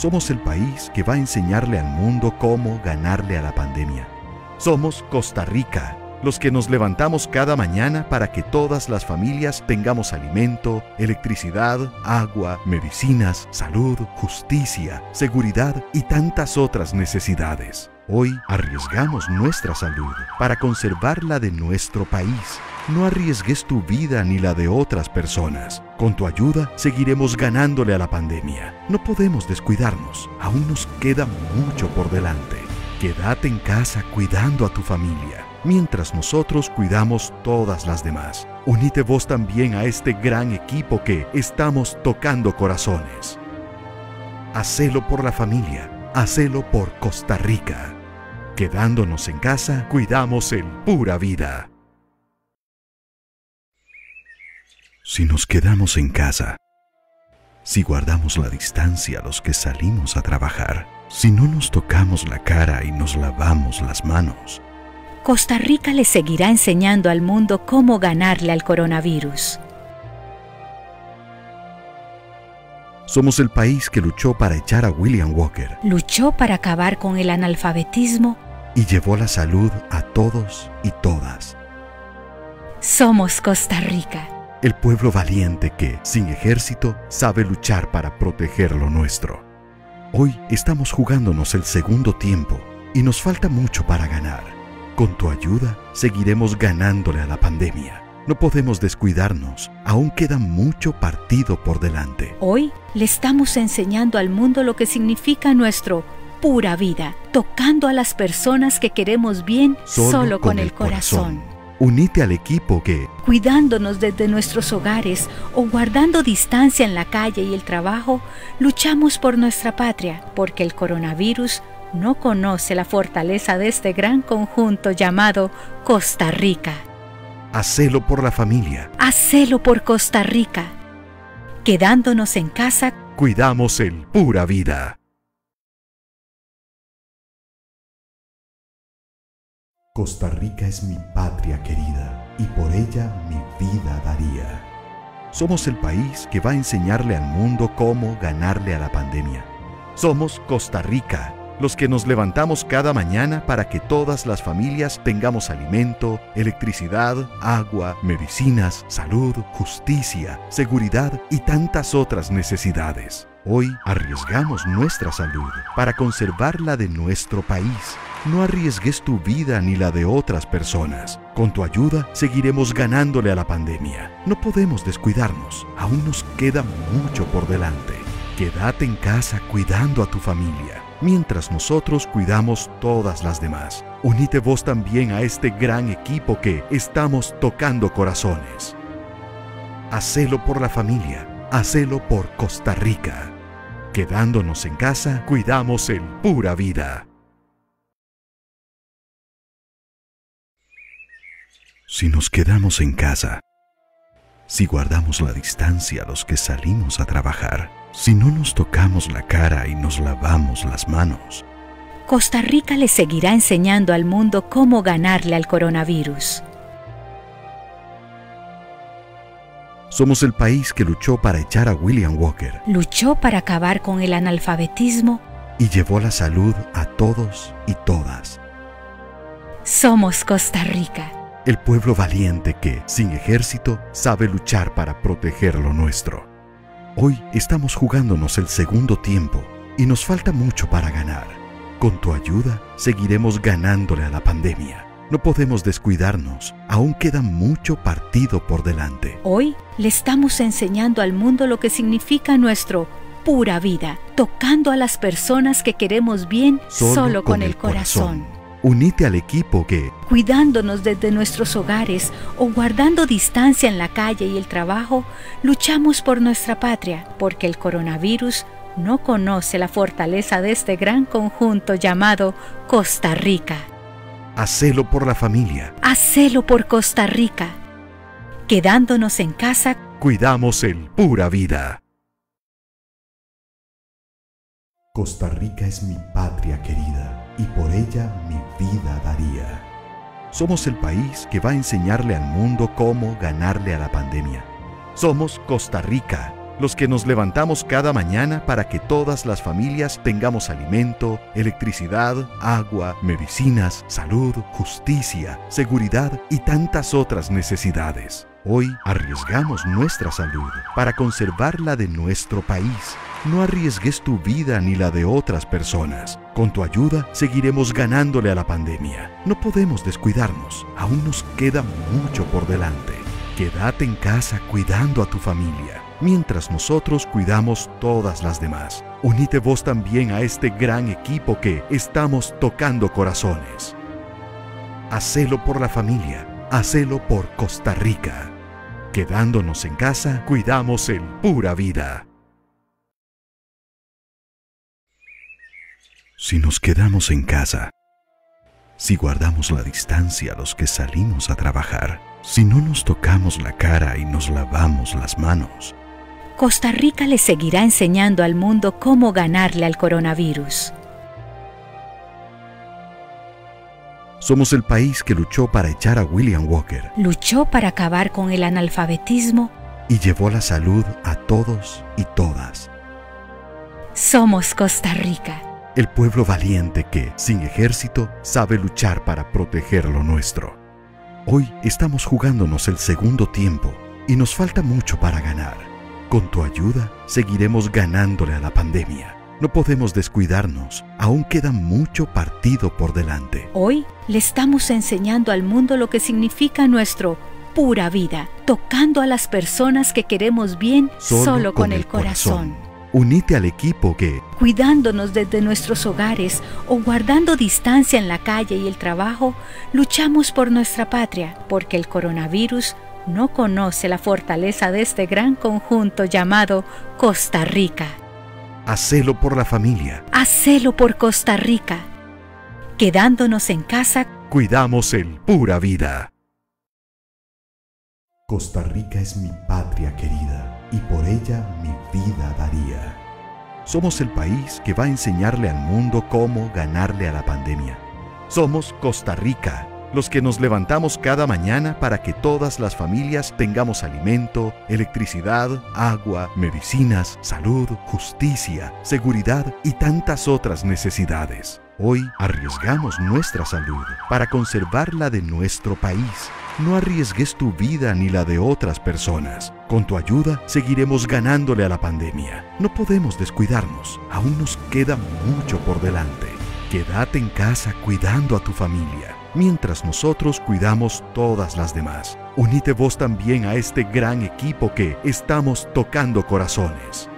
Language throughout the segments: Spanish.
Somos el país que va a enseñarle al mundo cómo ganarle a la pandemia. Somos Costa Rica, los que nos levantamos cada mañana para que todas las familias tengamos alimento, electricidad, agua, medicinas, salud, justicia, seguridad y tantas otras necesidades. Hoy arriesgamos nuestra salud para conservar la de nuestro país. No arriesgues tu vida ni la de otras personas. Con tu ayuda seguiremos ganándole a la pandemia. No podemos descuidarnos. Aún nos queda mucho por delante. Quédate en casa cuidando a tu familia, mientras nosotros cuidamos todas las demás. Unite vos también a este gran equipo que estamos tocando corazones. Hacelo por la familia, hacelo por Costa Rica. Quedándonos en casa, cuidamos el pura vida. Si nos quedamos en casa, si guardamos la distancia a los que salimos a trabajar, si no nos tocamos la cara y nos lavamos las manos, Costa Rica le seguirá enseñando al mundo cómo ganarle al coronavirus. somos el país que luchó para echar a William Walker Luchó para acabar con el analfabetismo. Y llevó la salud a todos y todas. Somos Costa Rica. El pueblo valiente que, sin ejército, sabe luchar para proteger lo nuestro. Hoy estamos jugándonos el segundo tiempo y nos falta mucho para ganar. Con tu ayuda seguiremos ganándole a la pandemia. No podemos descuidarnos, aún queda mucho partido por delante. Hoy le estamos enseñando al mundo lo que significa nuestro pura vida, tocando a las personas que queremos bien solo, con, el corazón. Unite al equipo que, Cuidándonos desde nuestros hogares o guardando distancia en la calle y el trabajo, luchamos por nuestra patria, porque el coronavirus no conoce la fortaleza de este gran conjunto llamado Costa Rica. hacelo por la familia, Hacelo por Costa Rica. Quedándonos en casa, cuidamos el pura vida. Costa Rica es mi patria querida y por ella mi vida daría. Somos el país que va a enseñarle al mundo cómo ganarle a la pandemia. Somos Costa Rica, los que nos levantamos cada mañana para que todas las familias tengamos alimento, electricidad, agua, medicinas, salud, justicia, seguridad y tantas otras necesidades. Hoy arriesgamos nuestra salud para conservar la de nuestro país. No arriesgues tu vida ni la de otras personas. Con tu ayuda seguiremos ganándole a la pandemia. No podemos descuidarnos. Aún nos queda mucho por delante. Quédate en casa cuidando a tu familia, mientras nosotros cuidamos todas las demás. Unite vos también a este gran equipo que estamos tocando corazones. Hacelo por la familia, hacelo por Costa Rica. Quedándonos en casa, cuidamos el pura vida. Si nos quedamos en casa, si guardamos la distancia a los que salimos a trabajar, si no nos tocamos la cara y nos lavamos las manos, Costa Rica le seguirá enseñando al mundo cómo ganarle al coronavirus. somos el país que luchó para echar a William Walker Luchó para acabar con el analfabetismo. y llevó la salud a todos y todas. Somos Costa Rica. El pueblo valiente que, sin ejército, sabe luchar para proteger lo nuestro. Hoy estamos jugándonos el segundo tiempo y nos falta mucho para ganar. Con tu ayuda seguiremos ganándole a la pandemia. No podemos descuidarnos, aún queda mucho partido por delante. Hoy le estamos enseñando al mundo lo que significa nuestro pura vida, tocando a las personas que queremos bien solo, con, el corazón. Unite al equipo que, Cuidándonos desde nuestros hogares o guardando distancia en la calle y el trabajo, luchamos por nuestra patria, porque el coronavirus no conoce la fortaleza de este gran conjunto llamado Costa Rica. hacelo por la familia, Hacelo por Costa Rica. Quedándonos en casa, cuidamos el pura vida. Costa Rica es mi patria querida y por ella mi vida daría. Somos el país que va a enseñarle al mundo cómo ganarle a la pandemia. Somos Costa Rica, los que nos levantamos cada mañana para que todas las familias tengamos alimento, electricidad, agua, medicinas, salud, justicia, seguridad y tantas otras necesidades. Hoy arriesgamos nuestra salud para conservar la de nuestro país. No arriesgues tu vida ni la de otras personas. Con tu ayuda seguiremos ganándole a la pandemia. No podemos descuidarnos. Aún nos queda mucho por delante. Quédate en casa cuidando a tu familia, mientras nosotros cuidamos todas las demás. Unite vos también a este gran equipo que estamos tocando corazones. Hacelo por la familia, hacelo por Costa Rica. Quedándonos en casa, cuidamos el pura vida. Si nos quedamos en casa, si guardamos la distancia a los que salimos a trabajar, si no nos tocamos la cara y nos lavamos las manos. Costa Rica le seguirá enseñando al mundo cómo ganarle al coronavirus. Somos el país que luchó para echar a William Walker. Luchó para acabar con el analfabetismo. Y llevó la salud a todos y todas. Somos Costa Rica. El pueblo valiente que, sin ejército, sabe luchar para proteger lo nuestro. Hoy estamos jugándonos el segundo tiempo y nos falta mucho para ganar. Con tu ayuda seguiremos ganándole a la pandemia. No podemos descuidarnos, aún queda mucho partido por delante. Hoy le estamos enseñando al mundo lo que significa nuestro pura vida, tocando a las personas que queremos bien solo, con, el corazón. Unite al equipo que, cuidándonos desde nuestros hogares o guardando distancia en la calle y el trabajo, luchamos por nuestra patria, porque el coronavirus no conoce la fortaleza de este gran conjunto llamado Costa Rica. Hacelo por la familia. Hacelo por Costa Rica. Quedándonos en casa, cuidamos el pura vida. Costa Rica es mi patria querida y por ella mi vida daría. Somos el país que va a enseñarle al mundo cómo ganarle a la pandemia. Somos Costa Rica, los que nos levantamos cada mañana para que todas las familias tengamos alimento, electricidad, agua, medicinas, salud, justicia, seguridad y tantas otras necesidades. Hoy arriesgamos nuestra salud para conservar la de nuestro país. No arriesgues tu vida ni la de otras personas. Con tu ayuda seguiremos ganándole a la pandemia. No podemos descuidarnos. Aún nos queda mucho por delante. Quédate en casa cuidando a tu familia, mientras nosotros cuidamos todas las demás. Unite vos también a este gran equipo que estamos tocando corazones.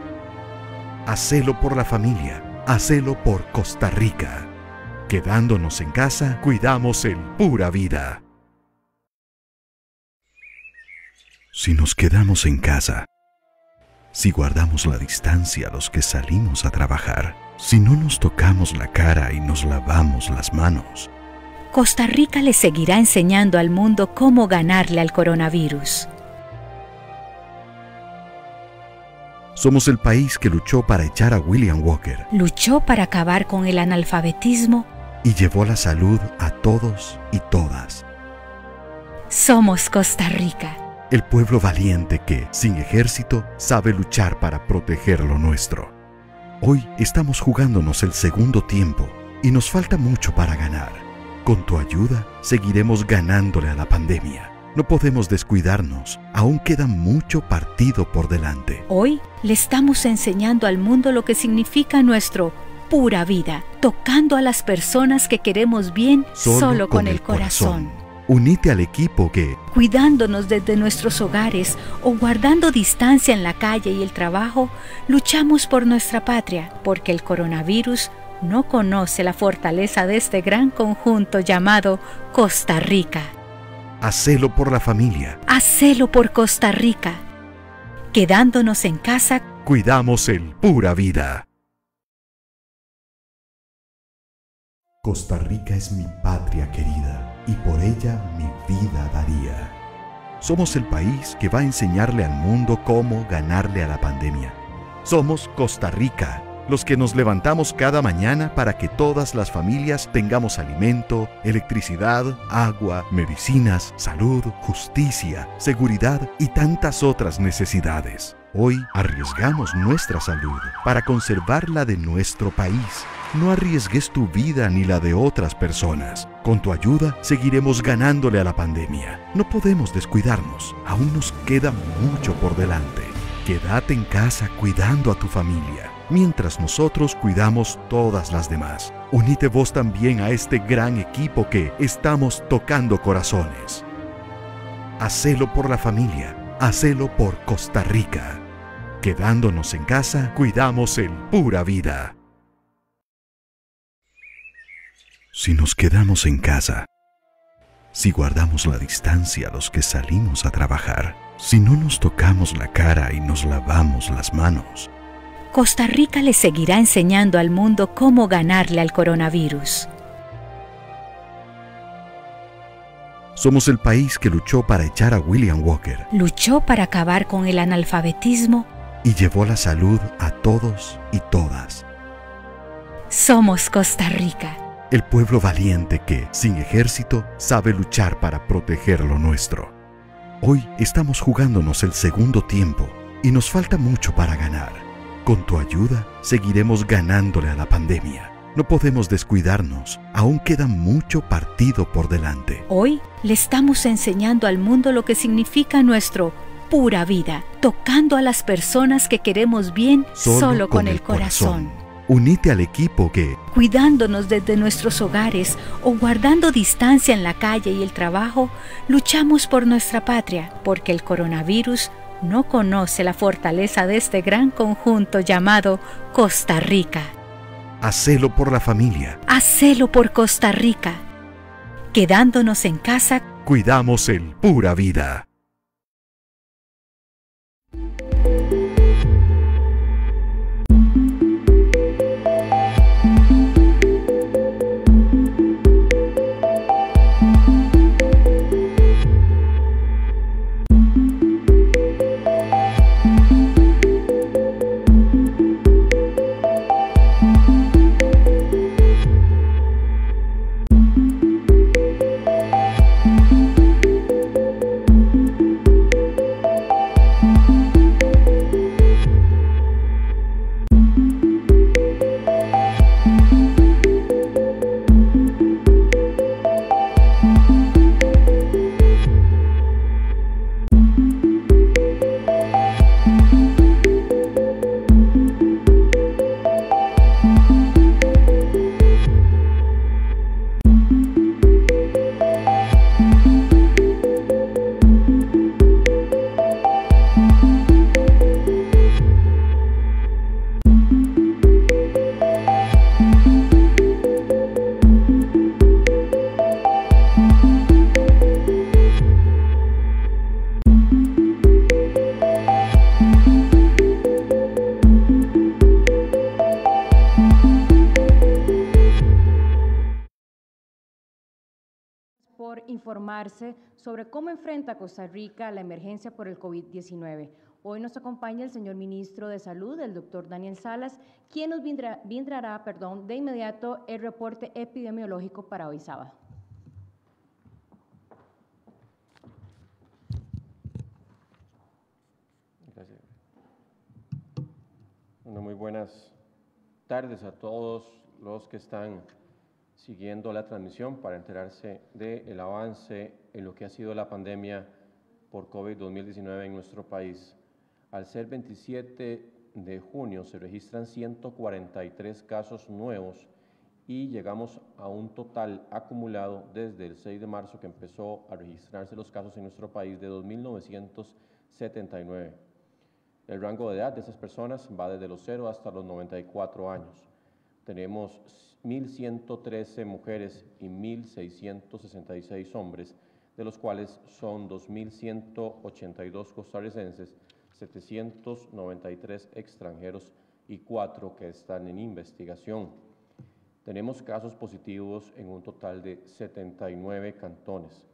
Hacelo por la familia, hacelo por Costa Rica. Quedándonos en casa, cuidamos el pura vida. Si nos quedamos en casa, si guardamos la distancia a los que salimos a trabajar, si no nos tocamos la cara y nos lavamos las manos, Costa Rica le seguirá enseñando al mundo cómo ganarle al coronavirus. Somos el país que luchó para echar a William Walker. Luchó para acabar con el analfabetismo. Y llevó la salud a todos y todas. Somos Costa Rica el pueblo valiente que, sin ejército, sabe luchar para proteger lo nuestro. Hoy estamos jugándonos el segundo tiempo y nos falta mucho para ganar. Con tu ayuda seguiremos ganándole a la pandemia. No podemos descuidarnos, aún queda mucho partido por delante. Hoy le estamos enseñando al mundo lo que significa nuestro pura vida, tocando a las personas que queremos bien solo, con, el corazón. Unite al equipo que, cuidándonos desde nuestros hogares o guardando distancia en la calle y el trabajo, luchamos por nuestra patria, porque el coronavirus no conoce la fortaleza de este gran conjunto llamado Costa Rica. Hacelo por la familia. Hacelo por Costa Rica. Quedándonos en casa, cuidamos el pura vida. Costa Rica es mi patria querida y por ella mi vida daría. Somos el país que va a enseñarle al mundo cómo ganarle a la pandemia. Somos Costa Rica, los que nos levantamos cada mañana para que todas las familias tengamos alimento, electricidad, agua, medicinas, salud, justicia, seguridad y tantas otras necesidades. Hoy arriesgamos nuestra salud para conservar la de nuestro país. No arriesgues tu vida ni la de otras personas. Con tu ayuda seguiremos ganándole a la pandemia. No podemos descuidarnos. Aún nos queda mucho por delante. Quédate en casa cuidando a tu familia, mientras nosotros cuidamos todas las demás. Unite vos también a este gran equipo que estamos tocando corazones. Hacelo por la familia, hacelo por Costa Rica. Quedándonos en casa, cuidamos el pura vida. Si nos quedamos en casa, si guardamos la distancia a los que salimos a trabajar, si no nos tocamos la cara y nos lavamos las manos. Costa Rica le seguirá enseñando al mundo cómo ganarle al coronavirus. Somos el país que luchó para echar a William Walker. Luchó para acabar con el analfabetismo. Y llevó la salud a todos y todas. Somos Costa Rica. El pueblo valiente que, sin ejército, sabe luchar para proteger lo nuestro. Hoy estamos jugándonos el segundo tiempo y nos falta mucho para ganar. Con tu ayuda seguiremos ganándole a la pandemia. No podemos descuidarnos, aún queda mucho partido por delante. Hoy le estamos enseñando al mundo lo que significa nuestro pura vida, tocando a las personas que queremos bien solo, con, el corazón. Unite al equipo que, cuidándonos desde nuestros hogares o guardando distancia en la calle y el trabajo, luchamos por nuestra patria, porque el coronavirus no conoce la fortaleza de este gran conjunto llamado Costa Rica. Hacelo por la familia. Hacelo por Costa Rica. Quedándonos en casa, cuidamos el pura vida. Cómo enfrenta Costa Rica la emergencia por el COVID-19. Hoy nos acompaña el señor ministro de Salud, el doctor Daniel Salas, quien nos brindará, perdón, de inmediato el reporte epidemiológico para hoy sábado. Gracias. muy buenas tardes a todos los que están siguiendo la transmisión para enterarse del avance en lo que ha sido la pandemia por COVID-2019 en nuestro país. Al ser 27 de junio se registran 143 casos nuevos y llegamos a un total acumulado desde el 6 de marzo que empezó a registrarse los casos en nuestro país de 2.979. El rango de edad de esas personas va desde los 0 hasta los 94 años. Tenemos 1.113 mujeres y 1.666 hombres, de los cuales son 2.182 costarricenses, 793 extranjeros y 4 que están en investigación. Tenemos casos positivos en un total de 79 cantones.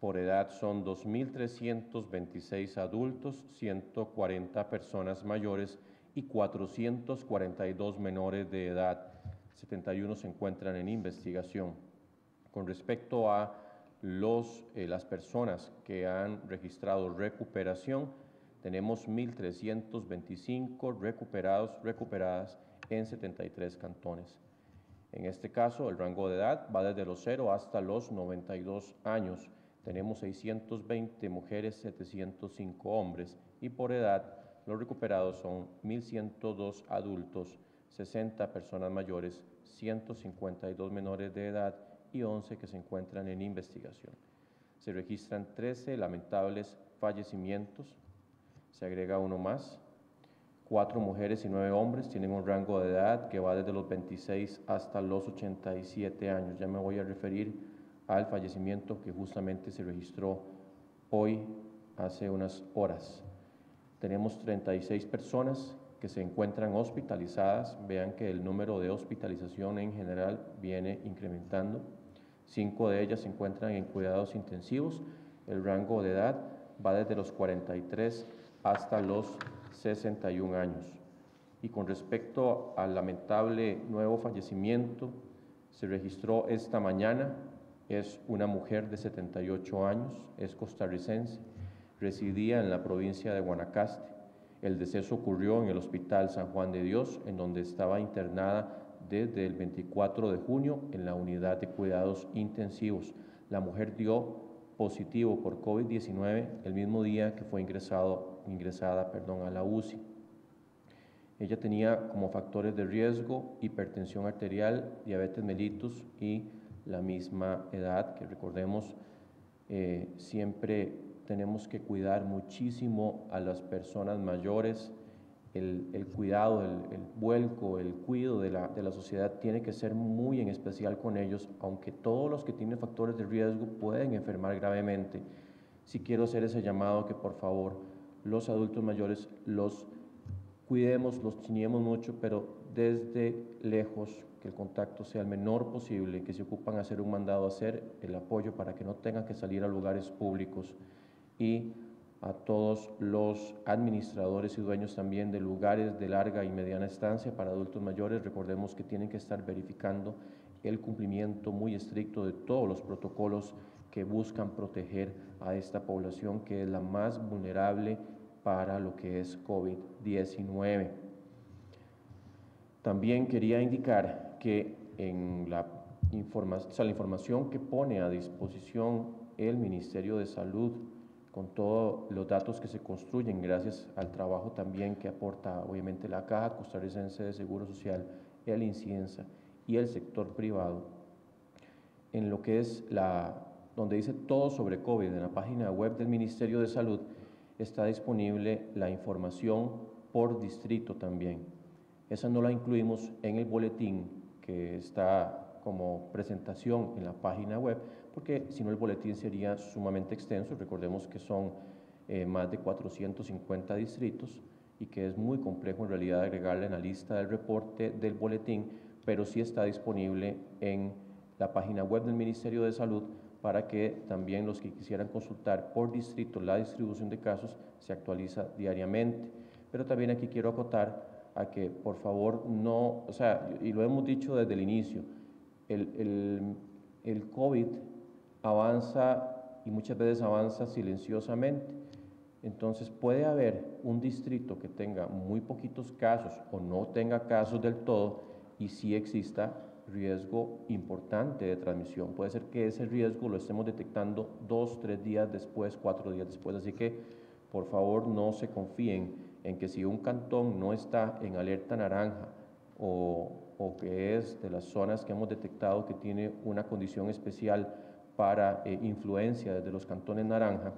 Por edad son 2.326 adultos, 140 personas mayores y 442 menores de edad. 71 se encuentran en investigación. Con respecto a eh, las personas que han registrado recuperación, tenemos 1.325 recuperados, recuperadas en 73 cantones. En este caso, el rango de edad va desde los 0 hasta los 92 años. Tenemos 620 mujeres, 705 hombres y por edad los recuperados son 1.102 adultos, 60 personas mayores, 152 menores de edad y 11 que se encuentran en investigación. Se registran 13 lamentables fallecimientos, se agrega uno más, Cuatro mujeres y nueve hombres tienen un rango de edad que va desde los 26 hasta los 87 años. Ya me voy a referir al fallecimiento que justamente se registró hoy, hace unas horas. Tenemos 36 personas que se encuentran hospitalizadas. Vean que el número de hospitalización en general viene incrementando. Cinco de ellas se encuentran en cuidados intensivos. El rango de edad va desde los 43 hasta los 61 años. Y con respecto al lamentable nuevo fallecimiento, se registró esta mañana, es una mujer de 78 años, es costarricense, residía en la provincia de Guanacaste. El deceso ocurrió en el Hospital San Juan de Dios, en donde estaba internada desde el 24 de junio en la unidad de cuidados intensivos. La mujer dio positivo por COVID-19 el mismo día que fue ingresado ingresada perdón, a la UCI. Ella tenía como factores de riesgo hipertensión arterial, diabetes mellitus y la misma edad, que recordemos, eh, siempre tenemos que cuidar muchísimo a las personas mayores, el, cuidado, el, vuelco, el cuidado de la, de la sociedad tiene que ser muy en especial con ellos, aunque todos los que tienen factores de riesgo pueden enfermar gravemente. Si quiero hacer ese llamado que por favor los adultos mayores los cuidemos, los chiñemos mucho, pero desde lejos, que el contacto sea el menor posible, que se ocupan hacer un mandado, hacer el apoyo para que no tengan que salir a lugares públicos y a todos los administradores y dueños también de lugares de larga y mediana estancia para adultos mayores. Recordemos que tienen que estar verificando el cumplimiento muy estricto de todos los protocolos que buscan proteger a esta población que es la más vulnerable para lo que es COVID-19. También quería indicar que en la, la información que pone a disposición el Ministerio de Salud con todos los datos que se construyen gracias al trabajo también que aporta obviamente la Caja Costarricense de Seguro Social, el Inciensa y el sector privado, en lo que es la, donde dice todo sobre COVID en la página web del Ministerio de Salud, está disponible la información por distrito también. Esa no la incluimos en el boletín que está como presentación en la página web, porque si no el boletín sería sumamente extenso. Recordemos que son eh, más de 450 distritos y que es muy complejo en realidad agregarle en la lista del reporte del boletín, pero sí está disponible en la página web del Ministerio de Salud para que también los que quisieran consultar por distrito la distribución de casos se actualiza diariamente. Pero también aquí quiero acotar a que por favor no, o sea, y lo hemos dicho desde el inicio, el, el, el COVID avanza y muchas veces avanza silenciosamente. Entonces puede haber un distrito que tenga muy poquitos casos o no tenga casos del todo y sí exista riesgo importante de transmisión. Puede ser que ese riesgo lo estemos detectando dos, tres días después, cuatro días después. Así que, por favor, no se confíen en que si un cantón no está en alerta naranja o, o que es de las zonas que hemos detectado que tiene una condición especial para eh, influencia desde los cantones naranja,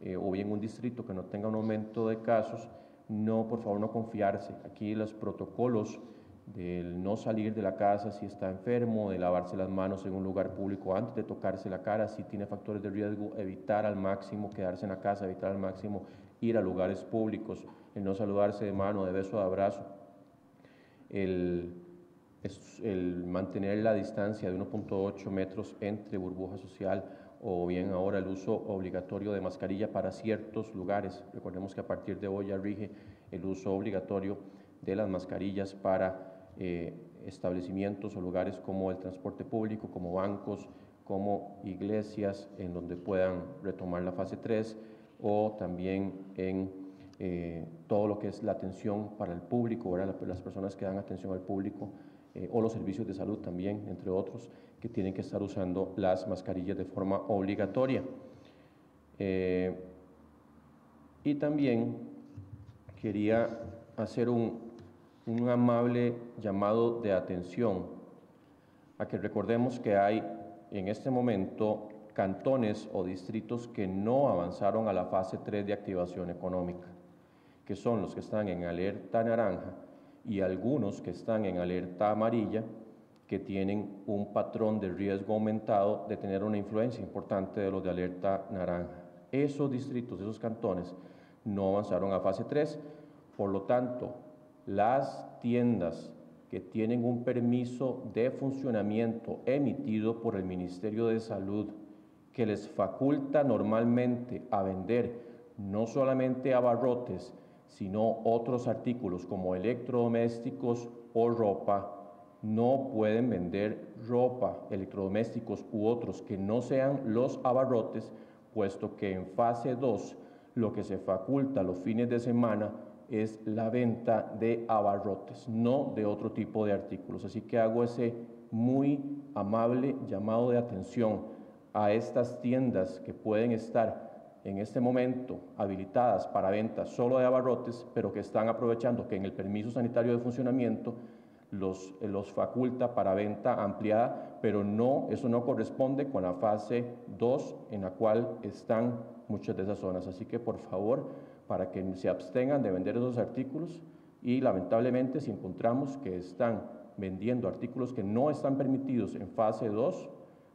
eh, o bien un distrito que no tenga un aumento de casos, no, por favor, no confiarse. Aquí los protocolos del no salir de la casa si está enfermo, de lavarse las manos en un lugar público antes de tocarse la cara, si tiene factores de riesgo, evitar al máximo quedarse en la casa, evitar al máximo ir a lugares públicos, el no saludarse de mano, de beso, de abrazo, el, el mantener la distancia de 1.8 metros entre burbuja social o bien ahora el uso obligatorio de mascarilla para ciertos lugares. Recordemos que a partir de hoy ya rige el uso obligatorio de las mascarillas para eh, establecimientos o lugares como el transporte público, como bancos, como iglesias, en donde puedan retomar la fase 3 o también en eh, todo lo que es la atención para el público, las personas que dan atención al público eh, o los servicios de salud también, entre otros, que tienen que estar usando las mascarillas de forma obligatoria. Eh, y también quería hacer un, un amable llamado de atención a que recordemos que hay en este momento cantones o distritos que no avanzaron a la fase 3 de activación económica, que son los que están en alerta naranja y algunos que están en alerta amarilla, que tienen un patrón de riesgo aumentado de tener una influencia importante de los de alerta naranja. Esos distritos, esos cantones, no avanzaron a fase 3, por lo tanto, las tiendas que tienen un permiso de funcionamiento emitido por el Ministerio de Salud que les faculta normalmente a vender no solamente abarrotes, sino otros artículos como electrodomésticos o ropa, no pueden vender ropa, electrodomésticos u otros que no sean los abarrotes, puesto que en fase 2 lo que se faculta los fines de semana es la venta de abarrotes, no de otro tipo de artículos. Así que hago ese muy amable llamado de atención a estas tiendas que pueden estar en este momento habilitadas para venta solo de abarrotes, pero que están aprovechando que en el permiso sanitario de funcionamiento los, los faculta para venta ampliada, pero no, eso no corresponde con la fase 2 en la cual están muchas de esas zonas. Así que por favor, para que se abstengan de vender esos artículos y lamentablemente si encontramos que están vendiendo artículos que no están permitidos en fase 2,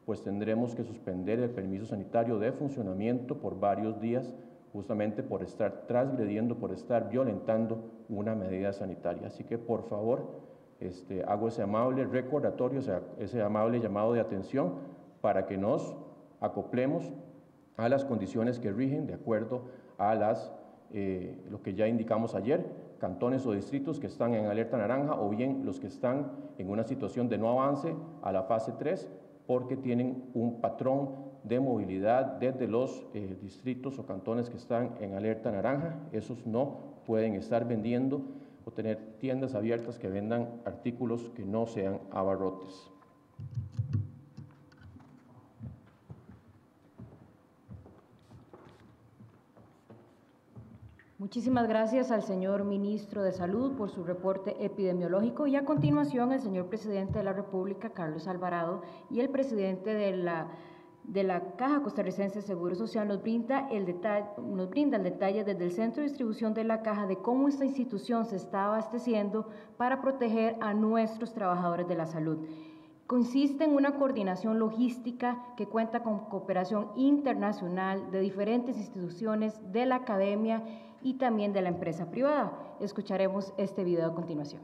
pues tendremos que suspender el permiso sanitario de funcionamiento por varios días justamente por estar transgrediendo, por estar violentando una medida sanitaria. Así que por favor, este, hago ese amable recordatorio, ese amable llamado de atención para que nos acoplemos a las condiciones que rigen de acuerdo a las eh, lo que ya indicamos ayer, cantones o distritos que están en alerta naranja o bien los que están en una situación de no avance a la fase 3 porque tienen un patrón de movilidad desde los eh, distritos o cantones que están en alerta naranja. Esos no pueden estar vendiendo o tener tiendas abiertas que vendan artículos que no sean abarrotes. Muchísimas gracias al señor ministro de Salud por su reporte epidemiológico y a continuación el señor presidente de la República, Carlos Alvarado, y el presidente de la, de la Caja Costarricense de Seguro Social nos brinda, el detalle, nos brinda el detalle desde el centro de distribución de la Caja de cómo esta institución se está abasteciendo para proteger a nuestros trabajadores de la salud consiste en una coordinación logística que cuenta con cooperación internacional de diferentes instituciones de la academia y también de la empresa privada. Escucharemos este video a continuación.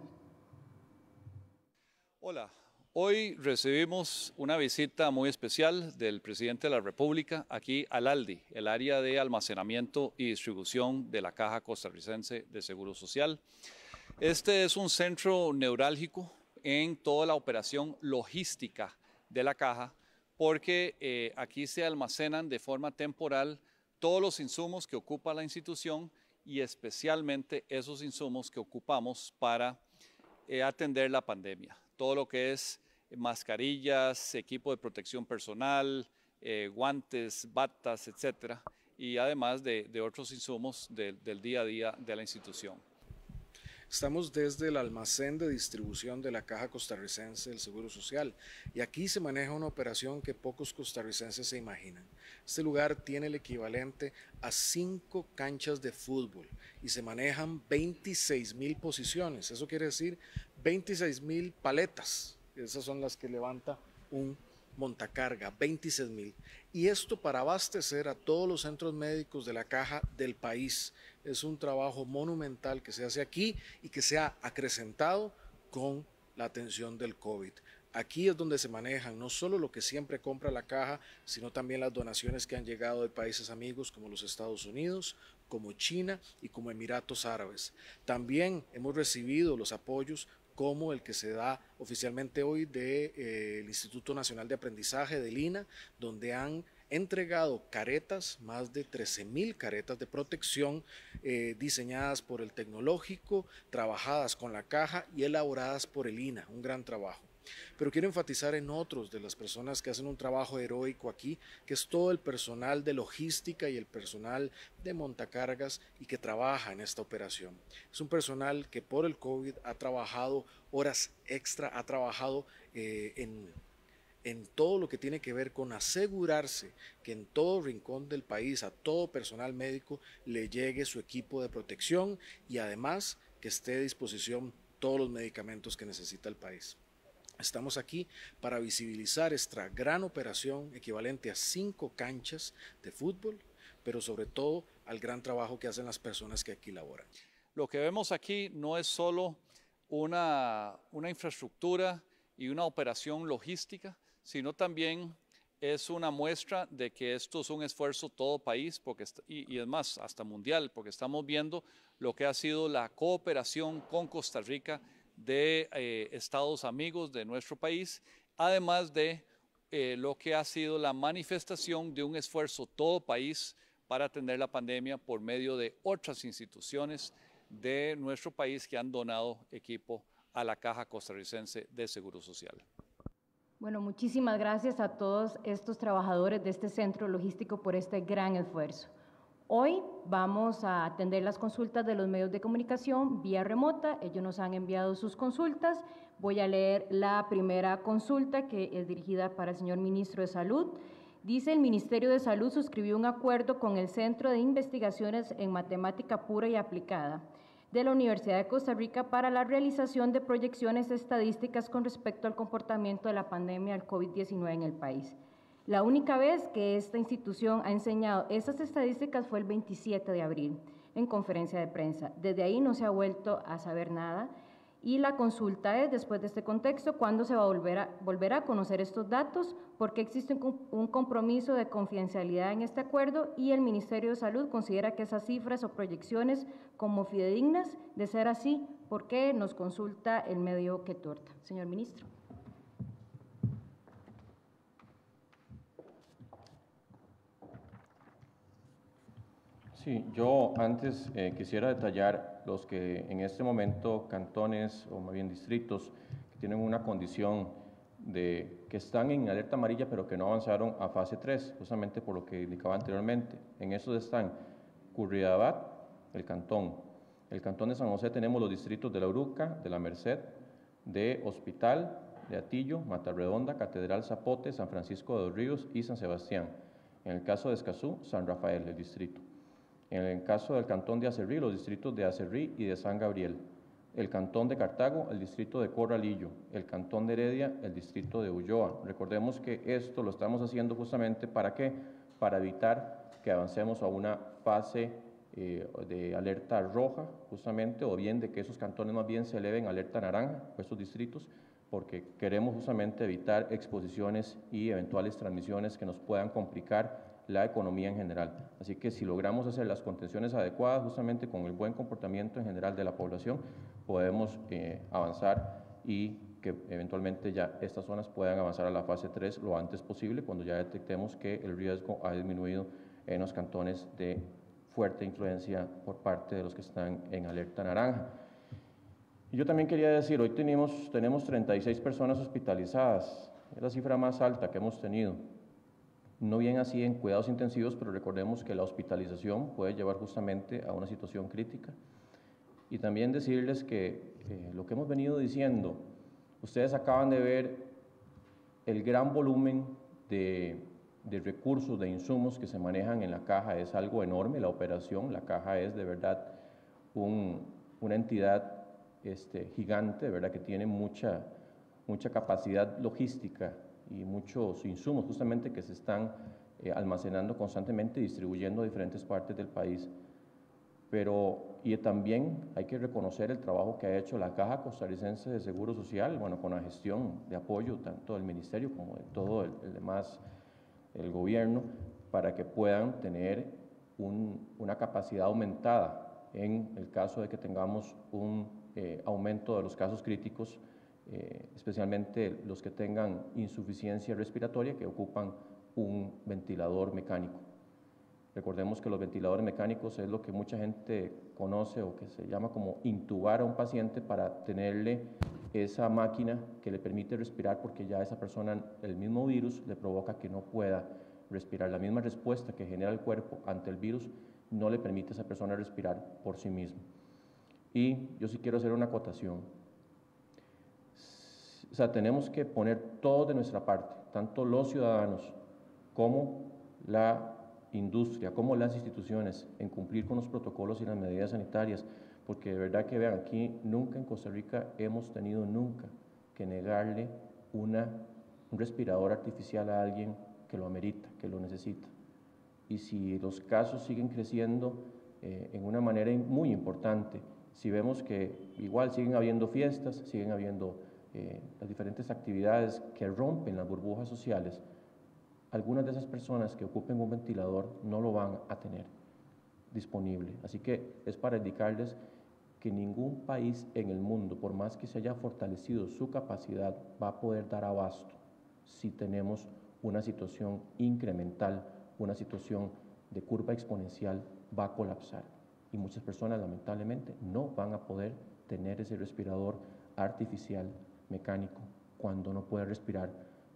Hola, hoy recibimos una visita muy especial del presidente de la República aquí al ALDI, el área de almacenamiento y distribución de la Caja Costarricense de Seguro Social. Este es un centro neurálgico en toda la operación logística de la caja porque eh, aquí se almacenan de forma temporal todos los insumos que ocupa la institución y especialmente esos insumos que ocupamos para eh, atender la pandemia. Todo lo que es mascarillas, equipo de protección personal, eh, guantes, batas, etcétera, y además de, otros insumos del día a día de la institución. Estamos desde el almacén de distribución de la Caja Costarricense del Seguro Social y aquí se maneja una operación que pocos costarricenses se imaginan. Este lugar tiene el equivalente a cinco canchas de fútbol y se manejan 26 mil posiciones. Eso quiere decir 26 mil paletas. Esas son las que levanta un montacarga, 26 mil. Y esto para abastecer a todos los centros médicos de la caja del país. Es un trabajo monumental que se hace aquí y que se ha acrecentado con la atención del COVID. Aquí es donde se manejan no solo lo que siempre compra la caja, sino también las donaciones que han llegado de países amigos como los Estados Unidos, como China y como Emiratos Árabes. También hemos recibido los apoyos como el que se da oficialmente hoy del de, eh, Instituto Nacional de Aprendizaje del INA, donde han entregado caretas, más de 13 mil caretas de protección eh, diseñadas por el tecnológico, trabajadas con la caja y elaboradas por el INA, un gran trabajo. Pero quiero enfatizar en otros de las personas que hacen un trabajo heroico aquí, que es todo el personal de logística y el personal de montacargas y que trabaja en esta operación. Es un personal que por el COVID ha trabajado horas extra, ha trabajado eh, en en todo lo que tiene que ver con asegurarse que en todo rincón del país a todo personal médico le llegue su equipo de protección y además que esté a disposición todos los medicamentos que necesita el país. Estamos aquí para visibilizar esta gran operación equivalente a cinco canchas de fútbol, pero sobre todo al gran trabajo que hacen las personas que aquí laboran. Lo que vemos aquí no es solo una, una infraestructura y una operación logística, sino también es una muestra de que esto es un esfuerzo todo país porque, y, y es más, hasta mundial, porque estamos viendo lo que ha sido la cooperación con Costa Rica de eh, estados amigos de nuestro país, además de eh, lo que ha sido la manifestación de un esfuerzo todo país para atender la pandemia por medio de otras instituciones de nuestro país que han donado equipo a la Caja Costarricense de Seguro Social. Bueno, muchísimas gracias a todos estos trabajadores de este centro logístico por este gran esfuerzo. Hoy vamos a atender las consultas de los medios de comunicación vía remota. Ellos nos han enviado sus consultas. Voy a leer la primera consulta que es dirigida para el señor ministro de Salud. Dice el Ministerio de Salud suscribió un acuerdo con el Centro de Investigaciones en Matemática Pura y Aplicada de la Universidad de Costa Rica para la realización de proyecciones estadísticas con respecto al comportamiento de la pandemia del COVID-19 en el país. La única vez que esta institución ha enseñado esas estadísticas fue el 27 de abril en conferencia de prensa. Desde ahí no se ha vuelto a saber nada y la consulta es, después de este contexto, cuándo se va a volver a, volver a conocer estos datos, porque existe un compromiso de confidencialidad en este acuerdo y el Ministerio de Salud considera que esas cifras o proyecciones como fidedignas, de ser así, ¿por qué nos consulta el medio que torta? Señor Ministro. Sí, yo antes eh, quisiera detallar los que en este momento cantones o más bien distritos que tienen una condición de que están en alerta amarilla pero que no avanzaron a fase 3, justamente por lo que indicaba anteriormente. En esos están Curridabat, el cantón. El cantón de San José tenemos los distritos de La Uruca, de La Merced, de Hospital, de Atillo, Matarredonda, Catedral Zapote, San Francisco de los Ríos y San Sebastián. En el caso de Escazú, San Rafael, el distrito. En el caso del cantón de Acerrí, los distritos de Acerrí y de San Gabriel. El cantón de Cartago, el distrito de Corralillo. El cantón de Heredia, el distrito de Ulloa. Recordemos que esto lo estamos haciendo justamente para qué? Para evitar que avancemos a una fase eh, de alerta roja, justamente, o bien de que esos cantones más bien se eleven alerta naranja, esos distritos, porque queremos justamente evitar exposiciones y eventuales transmisiones que nos puedan complicar la economía en general. Así que si logramos hacer las contenciones adecuadas, justamente con el buen comportamiento en general de la población, podemos eh, avanzar y que eventualmente ya estas zonas puedan avanzar a la fase 3 lo antes posible, cuando ya detectemos que el riesgo ha disminuido en los cantones de fuerte influencia por parte de los que están en alerta naranja. Y yo también quería decir, hoy tenemos, tenemos 36 personas hospitalizadas, es la cifra más alta que hemos tenido no bien así en cuidados intensivos, pero recordemos que la hospitalización puede llevar justamente a una situación crítica. Y también decirles que eh, lo que hemos venido diciendo, ustedes acaban de ver el gran volumen de, recursos, de insumos que se manejan en la caja, es algo enorme la operación, la caja es de verdad una entidad este, gigante, verdad que tiene mucha, mucha capacidad logística y muchos insumos justamente que se están eh, almacenando constantemente y distribuyendo a diferentes partes del país. pero y también hay que reconocer el trabajo que ha hecho la Caja Costarricense de Seguro Social, bueno, con la gestión de apoyo tanto del Ministerio como de todo el, demás, el gobierno, para que puedan tener una capacidad aumentada en el caso de que tengamos un eh, aumento de los casos críticos, eh, especialmente los que tengan insuficiencia respiratoria, que ocupan un ventilador mecánico. Recordemos que los ventiladores mecánicos es lo que mucha gente conoce o que se llama como intubar a un paciente para tenerle esa máquina que le permite respirar porque ya esa persona, el mismo virus le provoca que no pueda respirar. La misma respuesta que genera el cuerpo ante el virus no le permite a esa persona respirar por sí mismo. Y yo sí quiero hacer una acotación. O sea, tenemos que poner todo de nuestra parte, tanto los ciudadanos como la industria como las instituciones en cumplir con los protocolos y las medidas sanitarias, porque de verdad que vean, aquí nunca en Costa Rica hemos tenido nunca que negarle una, un respirador artificial a alguien que lo amerita, que lo necesita. Y si los casos siguen creciendo eh, en una manera muy importante, si vemos que igual siguen habiendo fiestas, siguen habiendo eh, las diferentes actividades que rompen las burbujas sociales, algunas de esas personas que ocupen un ventilador no lo van a tener disponible. Así que es para indicarles que ningún país en el mundo, por más que se haya fortalecido su capacidad, va a poder dar abasto si tenemos una situación incremental, una situación de curva exponencial, va a colapsar. Y muchas personas lamentablemente no van a poder tener ese respirador artificial mecánico cuando no puede respirar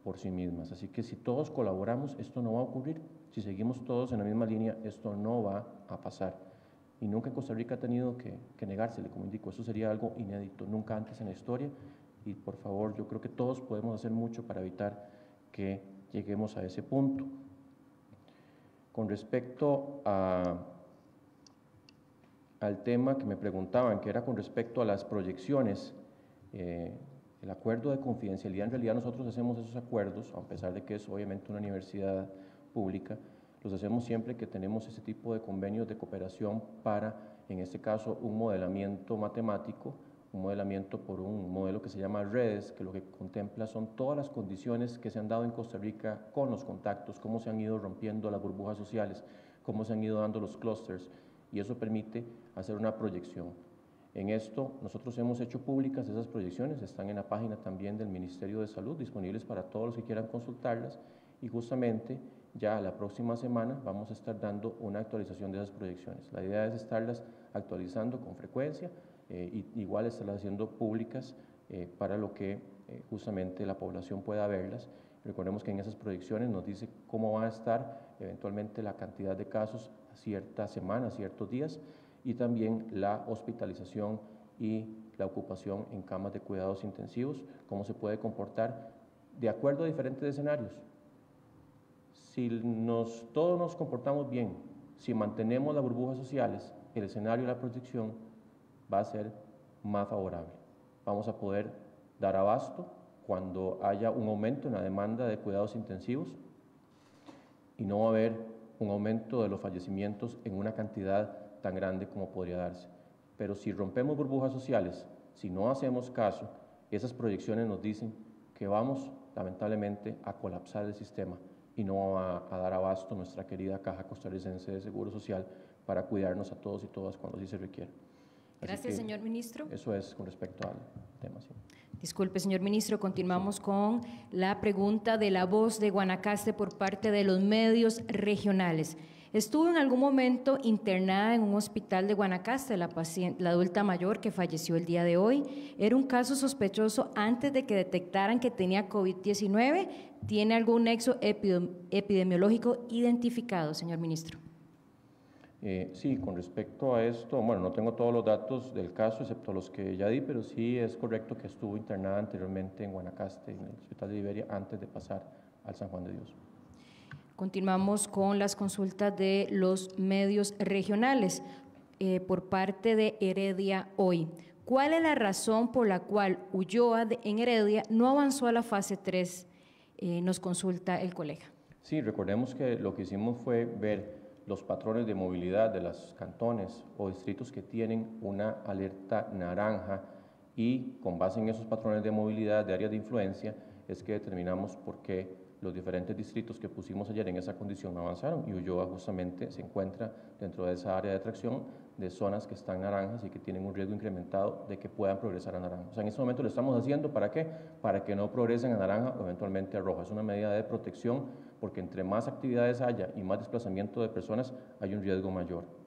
por sí mismas. Así que si todos colaboramos, esto no va a ocurrir. Si seguimos todos en la misma línea, esto no va a pasar. Y nunca en Costa Rica ha tenido que, que negársele, como indico, eso sería algo inédito, nunca antes en la historia. Y por favor, yo creo que todos podemos hacer mucho para evitar que lleguemos a ese punto. Con respecto a, al tema que me preguntaban, que era con respecto a las proyecciones, eh, el acuerdo de confidencialidad, en realidad nosotros hacemos esos acuerdos, a pesar de que es obviamente una universidad pública, los hacemos siempre que tenemos ese tipo de convenios de cooperación para, en este caso, un modelamiento matemático, un modelamiento por un modelo que se llama redes, que lo que contempla son todas las condiciones que se han dado en Costa Rica con los contactos, cómo se han ido rompiendo las burbujas sociales, cómo se han ido dando los clusters, y eso permite hacer una proyección. En esto nosotros hemos hecho públicas esas proyecciones, están en la página también del Ministerio de Salud, disponibles para todos los que quieran consultarlas y justamente ya la próxima semana vamos a estar dando una actualización de esas proyecciones. La idea es estarlas actualizando con frecuencia eh, y igual estarlas haciendo públicas eh, para lo que eh, justamente la población pueda verlas. Recordemos que en esas proyecciones nos dice cómo va a estar eventualmente la cantidad de casos a ciertas semanas, ciertos días, y también la hospitalización y la ocupación en camas de cuidados intensivos, cómo se puede comportar de acuerdo a diferentes escenarios. Si nos, todos nos comportamos bien, si mantenemos las burbujas sociales, el escenario de la protección va a ser más favorable. Vamos a poder dar abasto cuando haya un aumento en la demanda de cuidados intensivos y no va a haber un aumento de los fallecimientos en una cantidad tan grande como podría darse. Pero si rompemos burbujas sociales, si no hacemos caso, esas proyecciones nos dicen que vamos lamentablemente a colapsar el sistema y no va a dar abasto nuestra querida Caja Costarricense de Seguro Social para cuidarnos a todos y todas cuando sí se requiere. Gracias, señor ministro. Eso es con respecto al tema. Disculpe, señor ministro, continuamos con la pregunta de la voz de Guanacaste por parte de los medios regionales. Estuvo en algún momento internada en un hospital de Guanacaste, la, adulta mayor que falleció el día de hoy. Era un caso sospechoso antes de que detectaran que tenía COVID-19. ¿Tiene algún nexo epidemiológico identificado, señor ministro? Eh, sí, con respecto a esto, bueno, no tengo todos los datos del caso, excepto los que ya di, pero sí es correcto que estuvo internada anteriormente en Guanacaste, en el Hospital de Liberia, antes de pasar al San Juan de Dios. Continuamos con las consultas de los medios regionales eh, por parte de Heredia hoy. ¿Cuál es la razón por la cual Ulloa en Heredia no avanzó a la fase 3? Eh, nos consulta el colega. Sí, recordemos que lo que hicimos fue ver los patrones de movilidad de los cantones o distritos que tienen una alerta naranja y con base en esos patrones de movilidad de áreas de influencia es que determinamos por qué los diferentes distritos que pusimos ayer en esa condición avanzaron y Ulloa justamente se encuentra dentro de esa área de atracción de zonas que están naranjas y que tienen un riesgo incrementado de que puedan progresar a naranja. O sea, en este momento lo estamos haciendo ¿para qué? Para que no progresen a naranja o eventualmente a roja. Es una medida de protección porque entre más actividades haya y más desplazamiento de personas hay un riesgo mayor.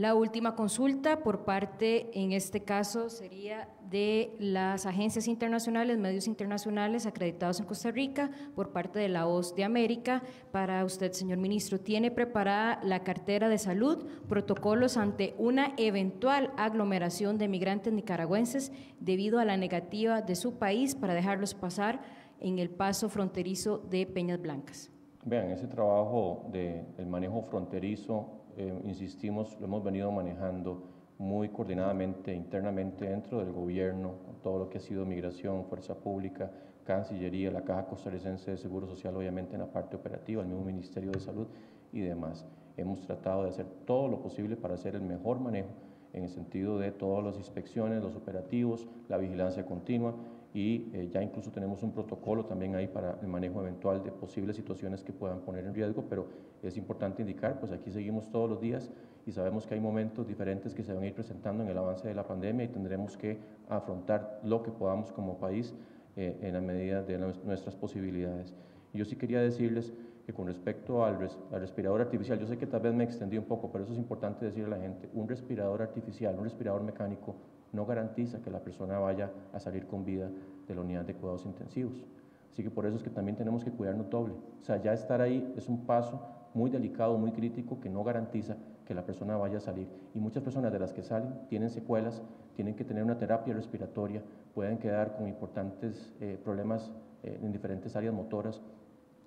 La última consulta por parte, en este caso, sería de las agencias internacionales, medios internacionales acreditados en Costa Rica, por parte de la OS de América. Para usted, señor ministro, ¿tiene preparada la cartera de salud, protocolos ante una eventual aglomeración de migrantes nicaragüenses debido a la negativa de su país para dejarlos pasar en el paso fronterizo de Peñas Blancas? Vean, ese trabajo del manejo fronterizo eh, insistimos, lo hemos venido manejando muy coordinadamente internamente dentro del gobierno, con todo lo que ha sido migración, fuerza pública, Cancillería, la Caja Costarricense de Seguro Social, obviamente en la parte operativa, el mismo Ministerio de Salud y demás. Hemos tratado de hacer todo lo posible para hacer el mejor manejo en el sentido de todas las inspecciones, los operativos, la vigilancia continua y eh, ya incluso tenemos un protocolo también ahí para el manejo eventual de posibles situaciones que puedan poner en riesgo, pero es importante indicar, pues aquí seguimos todos los días y sabemos que hay momentos diferentes que se van a ir presentando en el avance de la pandemia y tendremos que afrontar lo que podamos como país eh, en la medida de nuestras posibilidades. Yo sí quería decirles que con respecto al, al, respirador artificial, yo sé que tal vez me extendí un poco, pero eso es importante decirle a la gente, un respirador artificial, un respirador mecánico no garantiza que la persona vaya a salir con vida de la unidad de cuidados intensivos. Así que por eso es que también tenemos que cuidarnos doble. O sea, ya estar ahí es un paso muy delicado, muy crítico, que no garantiza que la persona vaya a salir. Y muchas personas de las que salen tienen secuelas, tienen que tener una terapia respiratoria, pueden quedar con importantes eh, problemas eh, en diferentes áreas motoras,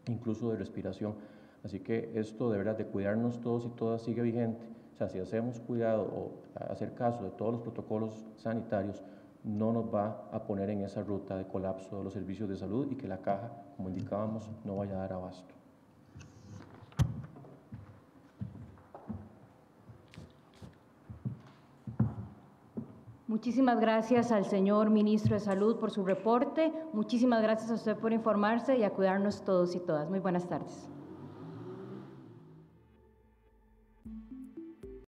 incluso de respiración. Así que esto de verdad de cuidarnos todos y todas sigue vigente. Si hacemos cuidado o hacer caso de todos los protocolos sanitarios, no nos va a poner en esa ruta de colapso de los servicios de salud y que la caja, como indicábamos, no vaya a dar abasto. Muchísimas gracias al señor ministro de Salud por su reporte. Muchísimas gracias a usted por informarse y a cuidarnos todos y todas. Muy buenas tardes.